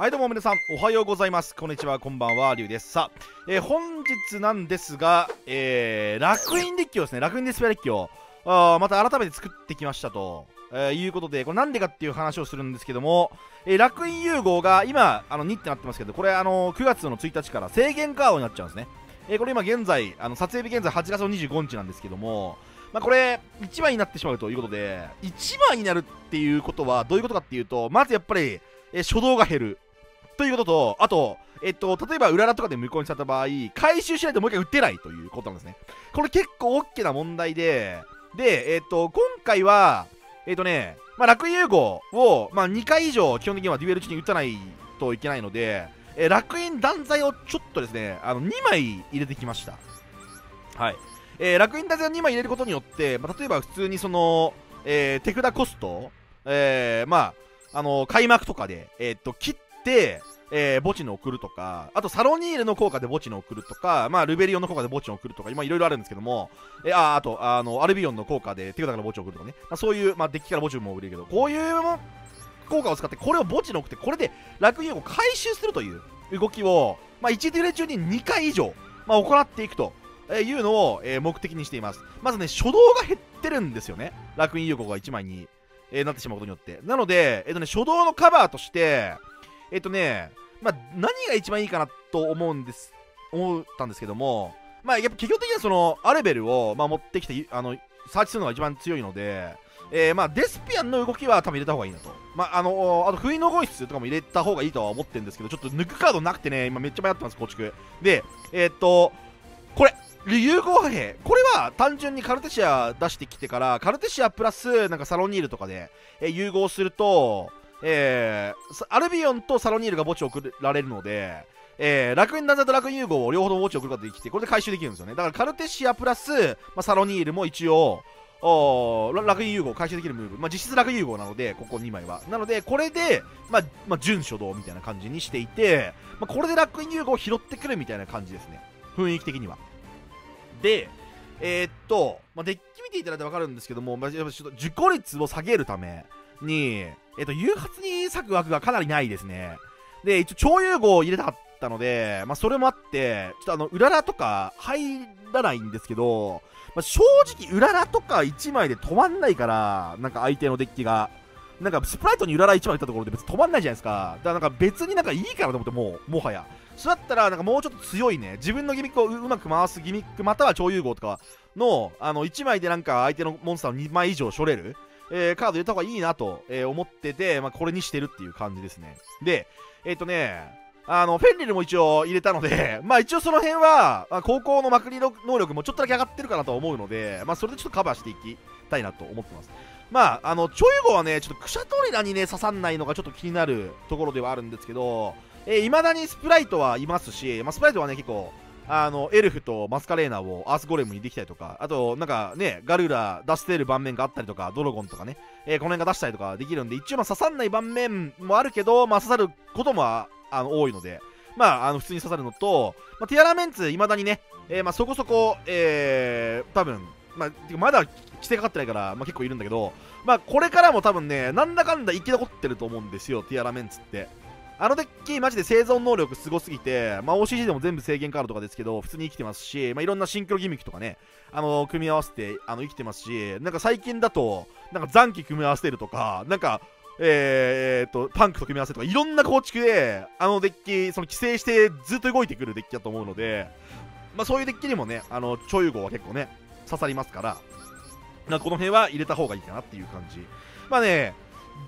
はいどうも皆さんおはようございます。こんにちはこんばんはりゅうです。さあ、えー、本日なんですが、えー、楽園デッキをですね。楽園ディスプレイデッキをあまた改めて作ってきましたと、えー、いうことでこれなんでかっていう話をするんですけども、えー、楽園融合が今あの2ってなってますけどこれあの9月の1日から制限カードになっちゃうんですね、え、これ今現在あの撮影日現在8月の25日なんですけどもまあ、これ、1枚になってしまうということで、1枚になるっていうことはどういうことかっていうと、まずやっぱり、え初動が減る。ということと、あと、えっと、例えば、うららとかで無効にされた場合、回収しないともう一回打てないということなんですね。これ結構大きな問題で、で、えっと、今回は、えっとね、まあ、楽融合を、まあ、2回以上、基本的にはデュエル中に打たないといけないので、えー、楽園断罪をちょっとですね、あの、2枚入れてきました。はい。えー、楽園断罪を2枚入れることによって、まあ、例えば普通にその、えー、手札コスト、えー、まあ、あの開幕とかで、えー、っと、切って、えー、墓地に送るとか、あとサロニールの効果で墓地に送るとか、まあ、ルベリオンの効果で墓地に送るとか、今いろいろあるんですけども、えー、ああと、あの、アルビオンの効果で手札から墓地に送るとかね、まあ、そういう、まあ、デッキから墓地も送るけど、こういうも効果を使って、これを墓地に送って、これで楽園を回収するという動きを、まあ、1デュレ中に2回以上、まあ、行っていくと。えいうのを、えー、目的にしています。まずね、初動が減ってるんですよね。楽園有効が1枚に、えー、なってしまうことによって。なので、えっ、とね、初動のカバーとして、えっ、とね、まあ、何が一番いいかなと思うんです、思ったんですけども、まあ、やっぱ基本的にはその、アレベルを、まあ、持ってきて、あの、サーチするのが一番強いので、えー、まあ、デスピアンの動きは多分入れた方がいいなと。まあ、あのあと、不意の号室とかも入れた方がいいとは思ってるんですけど、ちょっと抜くカードなくてね、今めっちゃ迷ってます、構築。で、えー、っと、これ、融合兵これは単純にカルテシア出してきてからカルテシアプラスなんかサロニールとかで、えー、融合するとえー、アルビオンとサロニールが墓地を送られるので、えー、楽園断罪と楽園融合を両方とも墓地を送ることができて、これで回収できるんですよね。だからカルテシアプラス、まあ、サロニールも一応、お楽園融合を回収できるムーブ、まあ、実質楽園融合なので、ここ2枚は。なので、これで、まあ、まあ、準初動みたいな感じにしていて、まあ、これで楽園融合を拾ってくるみたいな感じですね。雰囲気的には。で、えー、っと、まあ、デッキ見ていただいて分かるんですけども、まあ、ちょっと受講率を下げるために、えっと、誘発に割く枠がかなりないですね。で、一応、超融合を入れたかったので、まあ、それもあって、ちょっとあの、うららとか入らないんですけど、まあ、正直、うららとか1枚で止まんないから、なんか相手のデッキが。なんかスプライトにうらら1枚打ったところで別に止まんないじゃないですか。だからなんか別になんかいいかなと思って、もう、もはや。そうだったら、なんかもうちょっと強いね、自分のギミックをうまく回すギミック、または超融合とかの、あの、1枚でなんか相手のモンスターを2枚以上しょれる、えー、カード入れた方がいいなと、えー、思ってて、まあ、これにしてるっていう感じですね。で、えっ、ー、とね、あの、フェンリルも一応入れたので、まあ一応その辺は、まあ、高校のまくり能力もちょっとだけ上がってるかなと思うので、まあそれでちょっとカバーしていきたいなと思ってます。まあ、あの、超融合はね、ちょっとクシャトリラにね、刺さんないのがちょっと気になるところではあるんですけど、えー、未だにスプライトはいますし、まあ、スプライトはね、結構、あの、エルフとマスカレーナをアースゴレムにできたりとか、あと、なんかね、ガルーラ出してる盤面があったりとか、ドラゴンとかね、えー、この辺が出したりとかできるんで、一応まあ刺さんない盤面もあるけど、まあ刺さることもあの多いので、まあ、あの普通に刺さるのと、まあ、ティアラメンツ、いまだにね、えー、まあそこそこ、えー、多分まあ、まだ規制かかってないから、まあ、結構いるんだけど、まあ、これからも多分ね、なんだかんだ生き残ってると思うんですよ、ティアラメンツって。あのデッキ、マジで生存能力すごすぎて、まあ、OCG でも全部制限カードとかですけど、普通に生きてますし、まあ、いろんなシンクロギミックとかね、あの組み合わせてあの生きてますし、なんか最近だと、なんか残機組み合わせてるとか、なんか、えー、っと、パンクと組み合わせとか、いろんな構築で、あのデッキ、その規制してずっと動いてくるデッキだと思うので、まあ、そういうデッキにもね、あの、超融合は結構ね、刺さりますから、なこの辺は入れた方がいいかなっていう感じ。まあね、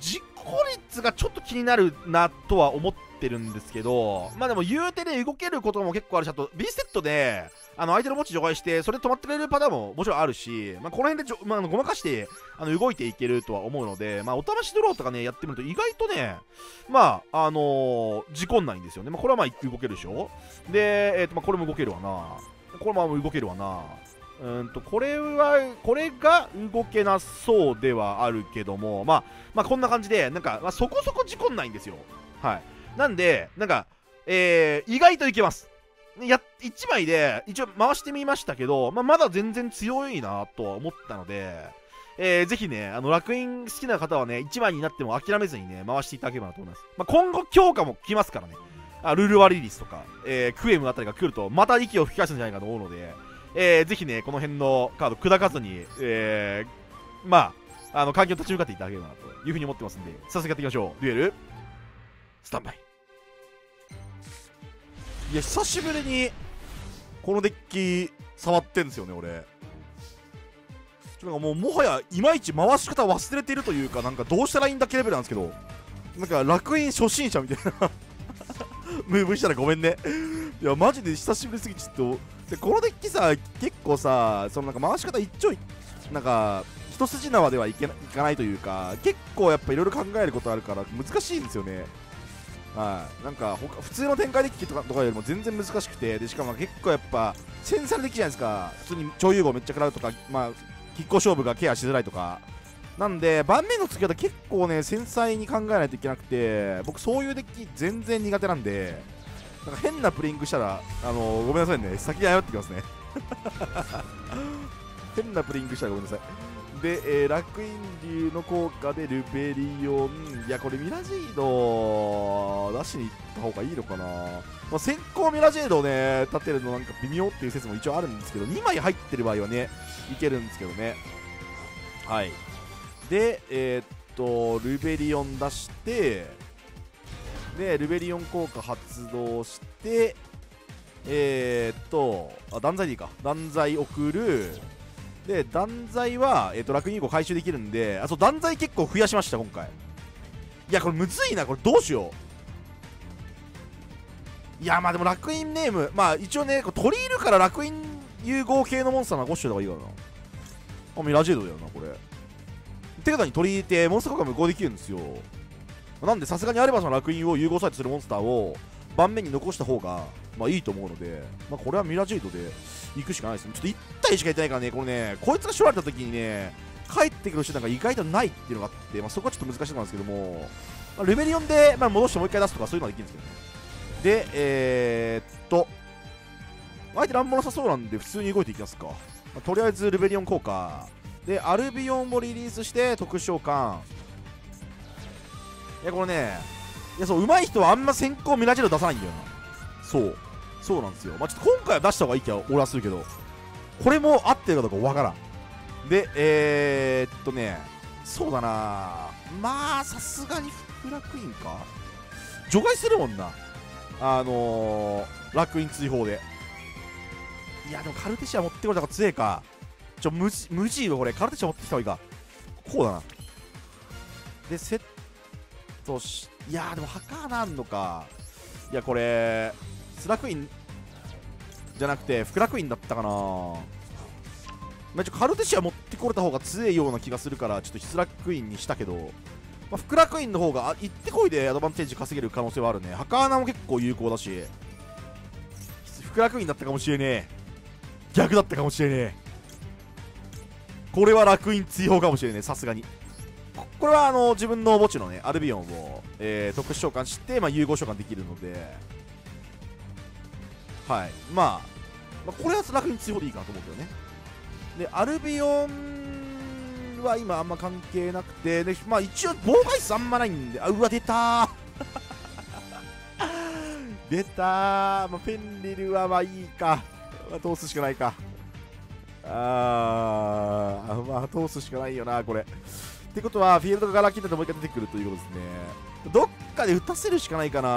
実行率がちょっと気になるなとは思ってるんですけど、まあでも言うてで動けることも結構あるし、あと B セットで、あの相手の墓地除外して、それで止まってくれるパターンももちろんあるし、まあ、この辺でちょ、まあ、ごまかしてあの動いていけるとは思うので、まあ、お試しドローとかね、やってみると意外とね、まあ、あのー、事故んないんですよね。まあ、これはまあ動けるでしょで、えっ、ー、と、まあ、これも動けるわな。これも動けるわな。うんとこれはこれが動けなそうではあるけども、まあ、まあこんな感じでなんか、まあ、そこそこ事故んないんですよはいなんでなんか、えー、意外といけますや1枚で一応回してみましたけど、まあ、まだ全然強いなとは思ったのでえー、ぜひね、あの、楽園好きな方はね、1枚になっても諦めずにね、回していただければなと思います。まあ、今後強化も来ますからね。あルール割り率とか、えー、クエムあたりが来ると、また息を吹き返すんじゃないかと思うので、えー、ぜひね、この辺のカード砕かずに、えー、まあ、あの、環境立ち向かっていただければなというふうに思ってますんで、早速やっていきましょう。デュエル、スタンバイ。いや久しぶりにこのデッキ触ってんですよね俺。ちょなんかもうもはやいまいち回し方忘れてるというかなんかどうしたらいいんだっけレベルなんですけどなんか楽園初心者みたいな。ムーブしたらごめんね。いやマジで久しぶりすぎちょっと。でこのデッさ結構さそのなんか回し方一丁なんか一筋縄ではいけないかないというか結構やっぱいろいろ考えることあるから難しいんですよね。はい。なんか普通の展開デッキとかとかよりも全然難しくてでしかも結構やっぱ繊細なデッキじゃないですか。普通に超融合めっちゃ食らうとかまあ拮抗勝負がケアしづらいとか。なんで盤面の付き方結構ね繊細に考えないといけなくて僕そういうデッキ全然苦手なんで。なんか変なプリンクしたらあのー、ごめんなさいね。先に謝ってきますね。変なプリンクしたらごめんなさい。で、えー、楽園流の効果でルベリオン。いやこれミラジード出しに行った方がいいのかな、まあ、先行ミラジェードをね立てるのなんか微妙っていう説も一応あるんですけど2枚入ってる場合はねいけるんですけどね。はい。でえー、っとルベリオン出してでルベリオン効果発動してえー、っとあ断罪でいいか。断罪送る。で断罪は、えー、と楽に個回収できるんであそう断罪結構増やしました今回。いやこれむずいな。これどうしよう。いやまあでも楽園ネームまあ一応ね取り入るから楽園融合系のモンスター残しといた方がいいかな。あミラジェードだよなこれ。手札に取り入れてモンスター効果無効できるんですよ。なんでさすがにアレバスの楽園を融合サイトするモンスターを盤面に残した方がまあいいと思うので、まあ、これはミラジードで行くしかないですね。ちょっと1体しかいてないからねこれねこいつがしょられた時にね帰ってくる手段が意外とないっていうのがあって、まあ、そこはちょっと難しいなんですけども、まあ、ルベリオンで、まあ、戻してもう一回出すとかそういうのはできるんですけどね。でえー、っと相手乱暴なさそうなんで普通に動いていきますか、まあ、とりあえずルベリオン効果。でアルビオンもリリースして特殊召喚。いやこれねいやそう上手い人はあんま先行ミラジェル出さないんだよな。そう。そうなんですよ。まあちょっと今回は出した方がいい気は俺はするけどこれも合ってるかどうかわからん。でえー、っとねそうだな。まあさすがにフックラクインか。除外するもんな。あのー、楽イン追放で。いやでもカルテシア持ってこれたから強えか。ちょ無無事よこれ。カルテシア持ってきた方がいいか。こうだな。でセットしいやでもハカーなんのか。いやこれスラクインじゃなくてフクラクインだったかな。まあ、ちょカルテシア持ってこれた方が強いような気がするからちょっとスラクインにしたけど、まあ、フクラクインの方が行ってこいでアドバンテージ稼げる可能性はあるね。ハカーナも結構有効だし。フクラクインだったかもしれねえ。逆だったかもしれねえ。これは楽イン追放かもしれねえさすがに。これはあの自分の墓地のねアルビオンを、えー、特殊召喚して、まあ、融合召喚できるので。はい、まあ、まあこれは楽に追放でいいかなと思うけどね。でアルビオンは今あんま関係なくてで、まあ、一応妨害数あんまないんであうわ出た 出たまあ、フェンリルはまあいいか、まあ、通すしかないか。あー。まあ通すしかないよなこれ。ってことはフィールドがガラキンだともう一回出てくるということですね。どっかで打たせるしかないかな。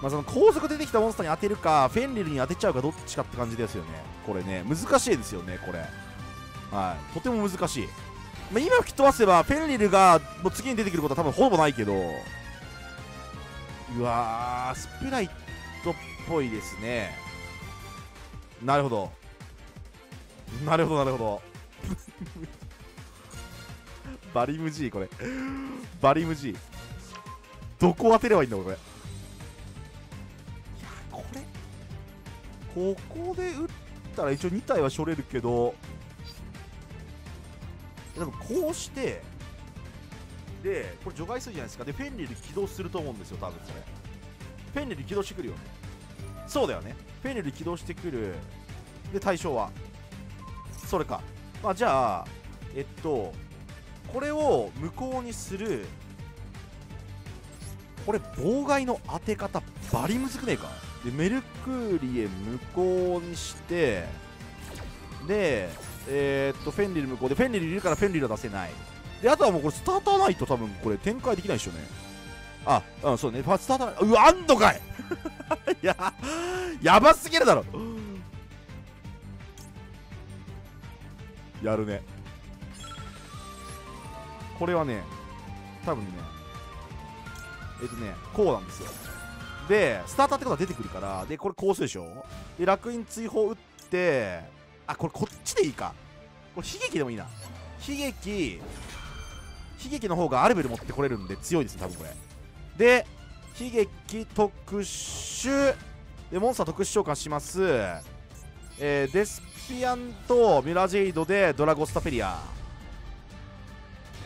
まあその後続出てきたモンスターに当てるかフェンリルに当てちゃうかどっちかって感じですよね。これね。難しいですよねこれ。はい。とても難しい、まあ、今吹き飛ばせばフェンリルがもう次に出てくることは多分ほぼないけど。うわースプライトっぽいですね。なるほど。なるほどなるほど。バリム G これ。バリム G どこ当てればいいんだこれ。いやこれ。ここで打ったら一応2体はしょれるけど。でもこうして。でこれ除外するじゃないですか。でフェンリル起動すると思うんですよ多分それ。フェンリル起動してくるよね。そうだよね。フェンリル起動してくる。で対象は。それか。まあじゃあえっとこれを無効にするこれ妨害の当て方バリむずくねえか？でメルクーリエ無効にしてでえーっとフェンリル無効でフェンリルいるからフェンリルは出せない。であとはもうこれスターターないと多分これ展開できないでしょうね。あうんそうね。ファスターターうわあんのかいい！ややばすぎるだろ！やるね。これはね多分ねえっとねこうなんですよ。でスターターってことが出てくるからでこれこうするでしょ。で楽印追放打ってあこれこっちでいいか。これ悲劇でもいいな。悲劇悲劇の方がアルベル持ってこれるんで強いですね多分これ。で悲劇特殊でモンスター特殊召喚します。えーデスピアンとミラジェイドでドラゴスタペリア。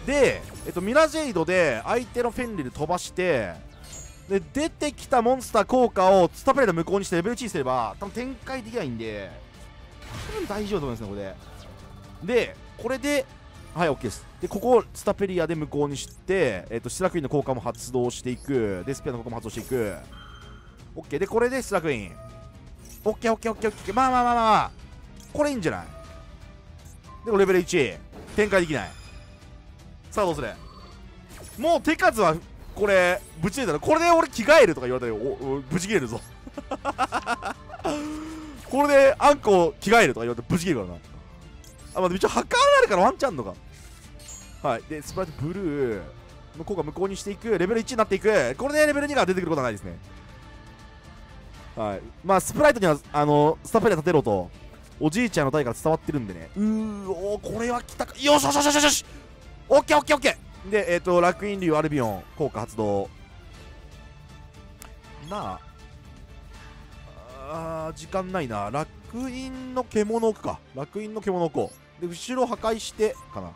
で、えっと、ミラジェイドで相手のフェンリル飛ばしてで出てきたモンスター効果をスタペリアで無効にしてレベル1にすれば多分展開できないんで多分大丈夫だと思いますねこれで。でこれではい OK です。でここをスタペリアで無効にして、えっとシラクインの効果も発動していく。デスピアの効果も発動していく。OK でこれでシラクイン。OKOKOKOK まあまあまあまあまあ。これいいんじゃない？でもレベル1展開できない。さあどうする？もう手数はこれぶち抜いたらこれで俺着替えるとか言われたらぶち切れるぞ。これであんこ着替えるとか言われたらぶち切るからな。あまあ一応破壊あるからワンチャンのか。はい。でスプライトブルー。の効果無効にしていく。レベル1になっていく。これでレベル2が出てくることはないですね。はい。まあスプライトにはあのスタペリア立てろと。おじいちゃんの代から伝わってるんでね。うーおーこれは来たか。よしよしよしよしよし。オッケーオッケーオッケー。でえっ、と楽園竜アルビオン効果発動。まあ。あ時間ないな。楽園の獣置くか楽園の獣置こう。で後ろ破壊してかな。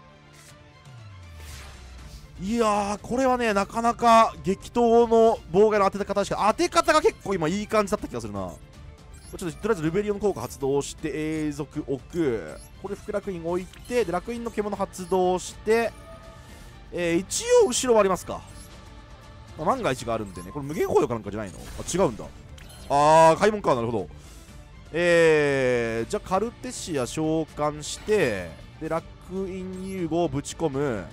いやーこれはねなかなか激闘の妨害の当て方しか当て方が結構今いい感じだった気がするな。ちょっととりあえずルベリオン効果発動して永続置く。これ福楽院置いてで楽院の獣発動してえー一応後ろはありますか、まあ万が一があるんでね。これ無限保養かなんかじゃないの？あ違うんだ。あー開門か。なるほど。えー、じゃあカルテシア召喚してで楽院融合をぶち込む。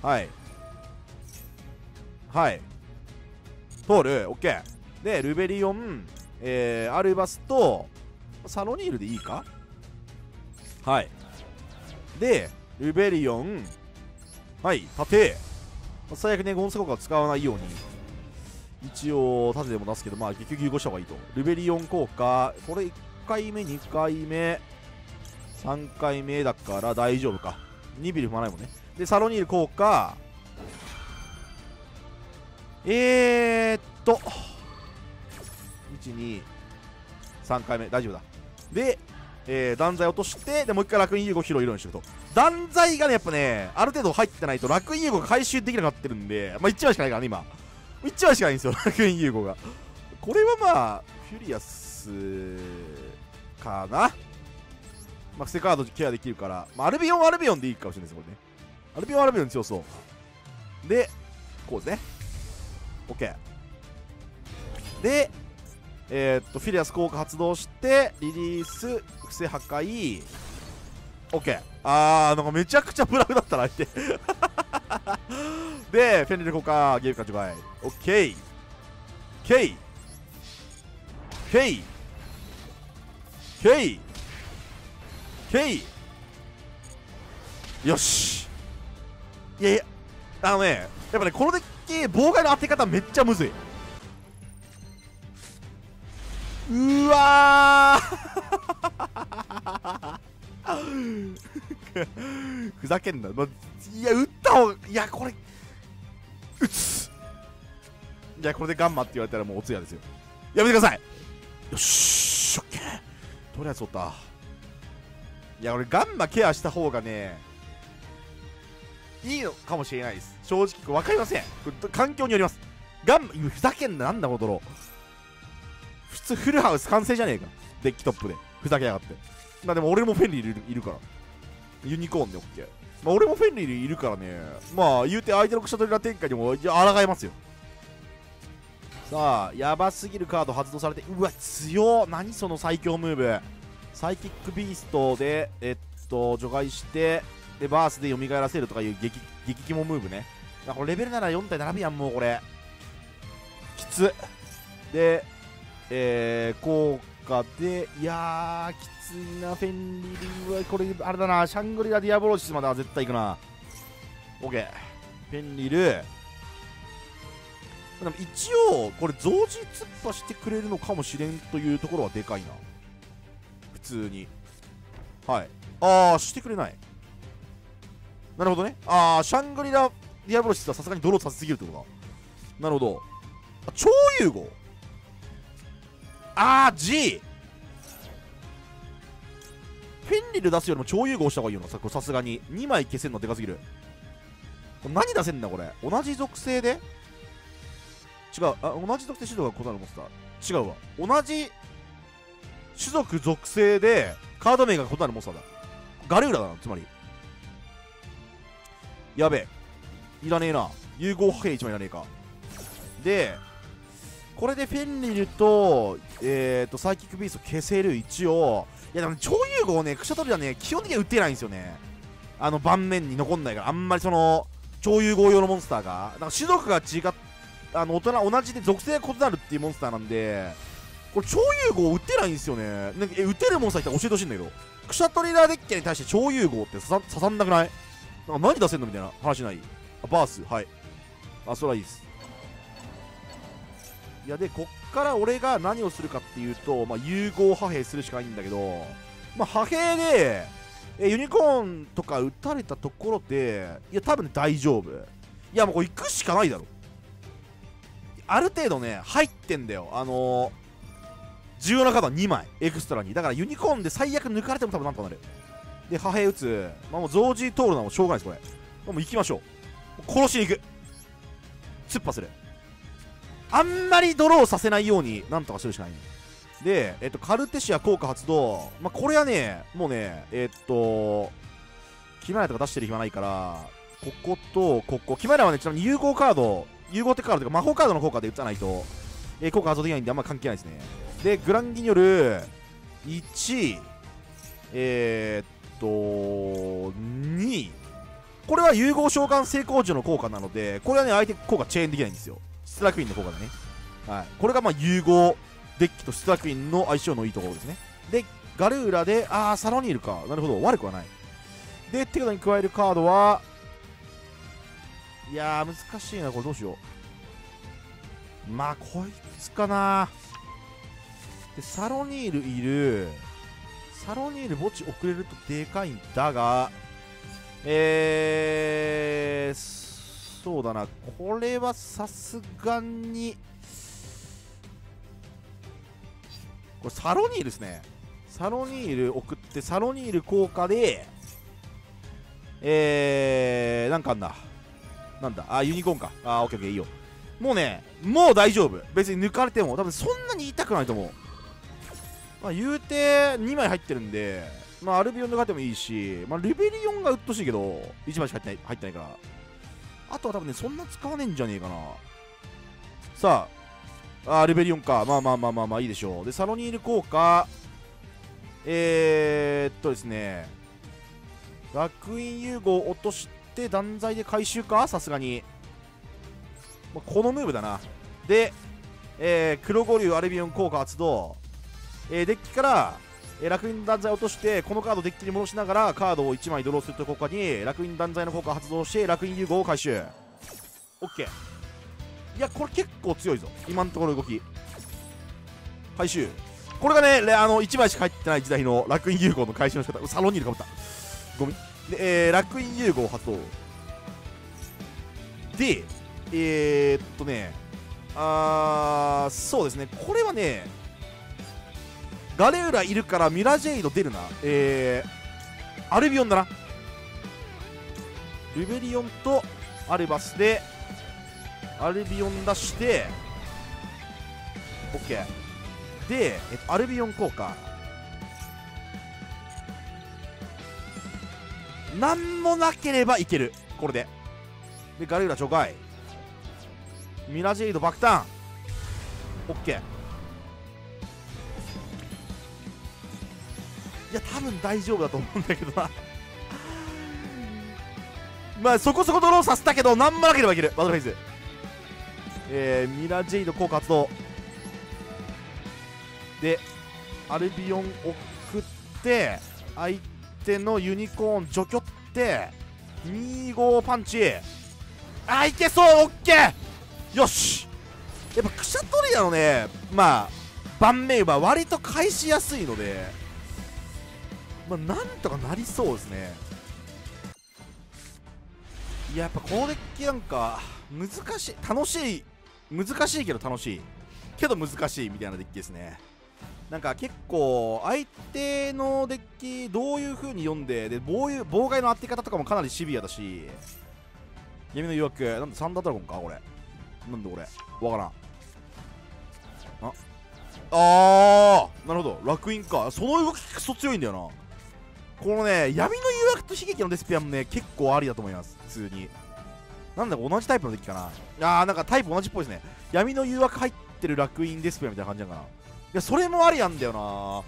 はい。はい。通る。OK でルベリオンえー、アルバスとサロニールでいいか？はい。でルベリオンはい盾。最悪ねゴンス効果を使わないように一応盾でも出すけどまあ結局融合した方がいいと。ルベリオン効果。これ1回目2回目。3回目だから大丈夫か。2ビル踏まないもんね。でサロニール効果。えーっと。123回目。大丈夫だ。で、えー、断罪落としてでもう一回楽園融合拾えるようにしてると。断罪がねやっぱねある程度入ってないと楽園融合が回収できなくなってるんでまあ1枚しかないからね今。1枚しかないんですよ 楽園融合が。これはまあフュリアスかな。まあ、クセカードケアできるから、まあ、アルビオンアルビオンでいいかもしれないですこれね。アルビオンアルビオン強そう。でこうですね。OK でえー、っとフィリアス効果発動してリリース伏せ破壊。OK あーなんかめちゃくちゃブラフだったな相手。でフェンリル効果ゲーム勝ちバイ。OK K K K K よし。いやいやあのねやっぱねこのデッキ妨害の当て方めっちゃむずい。うわー。ふざけんな、ま、いや打った方がいやこれ打ついやこれでガンマって言われたらもうお通夜ですよ。やめてください。よしオッケー。とりあえず取った。いや俺ガンマケアした方がねいいのかもしれないです。正直分かりません。環境によります。ガンマふざけんな。なんだこのドロー。通フルハウス完成じゃねえか。デッキトップで。ふざけやがって。まあでも俺もフェンリーいるから。ユニコーンで OK まあ、俺もフェンリルいるからね。まあ言うて相手のクシャトリラ天下にも抗えますよ。さあやばすぎるカード発動されてうわ強っ。何その最強ムーブ。サイキックビーストでえっと除外してでバースで蘇らせるとかいう激激キモムーブね。これレベルなら4体並ぶやんもうこれ。きつでえー、効果でいやーきついなフェンリルは。これあれだなシャングリラディアボロシスまでは絶対行くな。OK フェンリル。でも一応これ増字突破してくれるのかもしれんというところはでかいな。普通に。はい。ああしてくれない。なるほどね。ああシャングリラディアボロシスはさすがにドローさせすぎるってことか。なるほど。超融合。あー G フェンリル出すよりも超融合した方がいいよなさすがに。2枚消せんのでかすぎる。何出せんだこれ。同じ属性で？違う。あ同じ属性種族が異なるモンスター。違うわ。同じ種族属性でカード名が異なるモンスターだ。ガルーラだなつまり。やべえ。いらねえな。融合破壊1枚いらねえか。でこれでフェンリルと,、えー、とサイキックビースト消せる一応。いやでも、超融合ねクシャトリはね基本的には打ってないんですよね。あの盤面に残んないからあんまりその超融合用のモンスターがだか種族が違っあの大人同じで属性が異なるっていうモンスターなんでこれ超融合打ってないんですよねなんかえ打てるモンスターいたら教えてほしいんだけどクシャトリラーデッキに対して超融合って刺さ刺さんなくない？なんか何出せんのみたいな話ない？あバース。はい。あそれはいいです。いやでこっから俺が何をするかっていうと、まあ、融合派兵するしかないんだけど、まあ、派兵でえユニコーンとか撃たれたところでいや多分、ね、大丈夫。いやもうこれ行くしかないだろ。ある程度ね入ってんだよ。あのー、重要なカードは2枚エクストラに。だからユニコーンで最悪抜かれても多分なんとかなる。で派兵撃つ、まあ、もう増字通るのはもうしょうがないですこれ。もう行きましょう。殺しに行く。突破する。あんまりドローさせないようになんとかするしかない。で、えっと、カルテシア効果発動、まあ、これはねもうねえっとキマラとか出してる暇ないからこことここ。キマラはねちなみに融合カード融合ってカードというか魔法カードの効果で打たないと、えー、効果発動できないんであんま関係ないですね。でグランギニョル1えー、っと2これは融合召喚成功時の効果なのでこれはね相手効果チェーンできないんですよ。ストラクインの効果だね。はい。これがまあ融合デッキとストラクインの相性のいいところですね。で、ガルーラで、あー、サロニールか。なるほど。悪くはない。で、手札に加えるカードは、いやー、難しいな。これどうしよう。まあ、こいつかな。で、サロニールいる。サロニール墓地遅れるとでかいんだが、えー、そうだな。これはさすがにこれサロニールですね。サロニール送ってサロニール効果でえー、なんかあんだ。なんだ。あユニコーンか。あオッケーオッケーいいよ。もうねもう大丈夫。別に抜かれても多分そんなに痛くないと思う。まあ言うて2枚入ってるんでまあアルビオン抜かれてもいいしまあレベリオンがうっとしいけど1枚しか入ってない入ってないから。あとは多分ね、そんな使わねえんじゃねえかな。さあ、あレベリオンか。まあまあまあまあまあいいでしょう。で、サロニール効果。えー、っとですね。楽園融合落として断罪で回収か？さすがに。まあ、このムーブだな。で、えー、黒五竜アレビオン効果発動。えー、デッキからえー、楽園断罪を落としてこのカードデッキに戻しながらカードを1枚ドローするという効果に楽園断罪の効果を発動して楽園融合を回収。OK いやこれ結構強いぞ。今のところ動き。回収。これがねあの1枚しか入ってない時代の楽園融合の回収の仕方。サロンにいるかぶった。ゴミで、えー、楽園融合発動。でえー、っとねあーそうですね。これはねガレーラいるからミラジェイド出るな。えー、アルビオンだな。ルベリオンとアルバスでアルビオン出して OK で、えっと、アルビオン効果なんもなければいける。これで。でガルーラ除外。ミラジェイド爆弾オや多分大丈夫だと思うんだけどな。まあそこそこドローさせたけどなんもなければいける。バトルフェイズ。えー、ミラジェイド効果発動。でアルビオン送って相手のユニコーン除去って2号パンチ。あいけそう！オッケー！よし！やっぱクシャトリアのねまあ盤面は割と返しやすいので。まあなんとかなりそうですね。いややっぱこのデッキなんか難しい楽しい難しいけど楽しい。けど難しいみたいなデッキですね。なんか結構相手のデッキどういう風に読んでで妨害妨害の当て方とかもかなりシビアだし。闇の誘惑なんでサンダードラゴンかこれ。なんでこれ。わからん。ああーなるほど。楽園か。その動きクソ強いんだよな。このね闇の誘惑と悲劇のデスペアもね結構ありだと思います。普通に。なんだか同じタイプのデッキかな。あーなんかタイプ同じっぽいですね。闇の誘惑入ってる楽園デスペアみたいな感じなのかな。いやそれもありなんだよ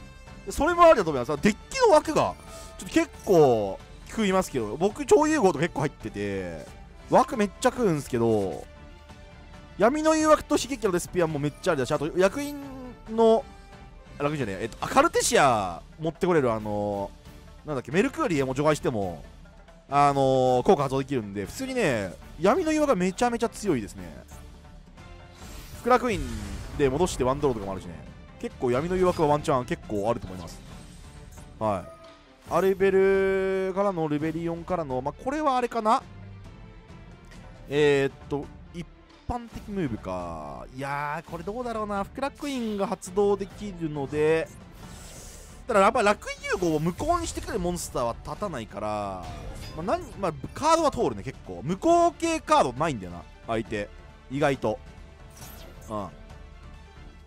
な。それもありだと思います。デッキの枠がちょっと結構食いますけど僕超融合とか結構入ってて枠めっちゃ食うんすけど闇の誘惑と悲劇のデスペアンもめっちゃありだしあと役員の楽じゃねええっとアカルテシア持ってこれるあのなんだっけメルクーリエも除外してもあのー、効果発動できるんで普通にね闇の岩がめちゃめちゃ強いですね。フクラクインで戻してワンドローとかもあるしね。結構闇の誘惑はワンチャン結構あると思います。はい。アルベルからのルベリオンからのまあこれはあれかな。えー、っと一般的ムーブか。いやーこれどうだろうな。フクラクインが発動できるのでただやっぱ楽融合を無効にしてくれるモンスターは立たないから、まあ何まあ、カードは通るね結構。無効系カードないんだよな相手。意外と。うん。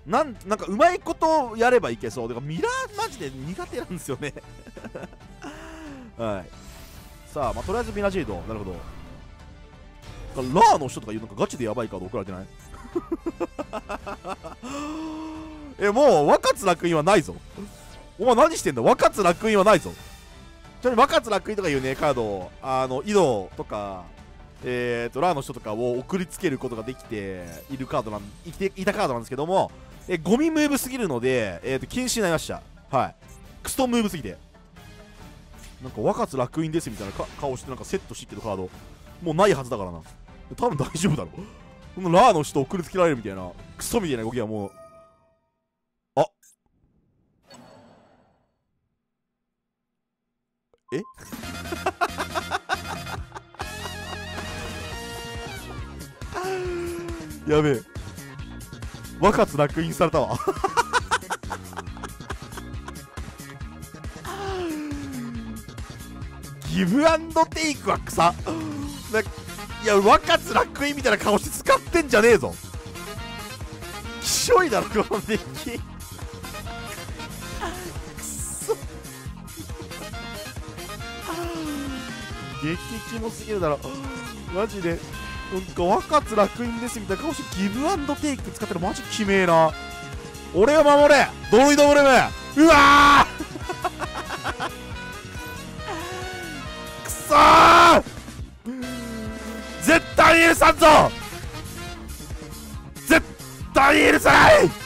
なんなんかうまいことやればいけそう。だかミラーマジで苦手なんですよね。はい。さあ、まあ、とりあえずミラジェイド。なるほど。ラーの人とかいうなんかガチでやばいカード送られてない？えもう若津楽園はないぞ。お前何してんだ？若津楽園はないぞ。ちなみに若津楽園とかいうねカードあの移動とかえーとラーの人とかを送りつけることができているカードなんいていたカードなんですけどもえゴミムーブすぎるので、えー、と禁止になりました。はい。クストムーブすぎて。なんか若津楽園ですみたいな顔してなんかセットしてるカード。もうないはずだからな。多分大丈夫だろ。このラーの人送りつけられるみたいなクソみたいな動きはもうやべえ。若津楽印されたわ。ギブアンドテイクは草いや若津楽印みたいな顔して使ってんじゃねえぞ。きしょいだろこのデッキ。くそ。激キモすぎるだろ。マジで。なんか若津楽園ですみたいな。顔してギブアンドテイク使ったらマジきめえな。俺を守れ。ドロイドブレムうわー。くそー。絶対許さんぞ。絶対許さない。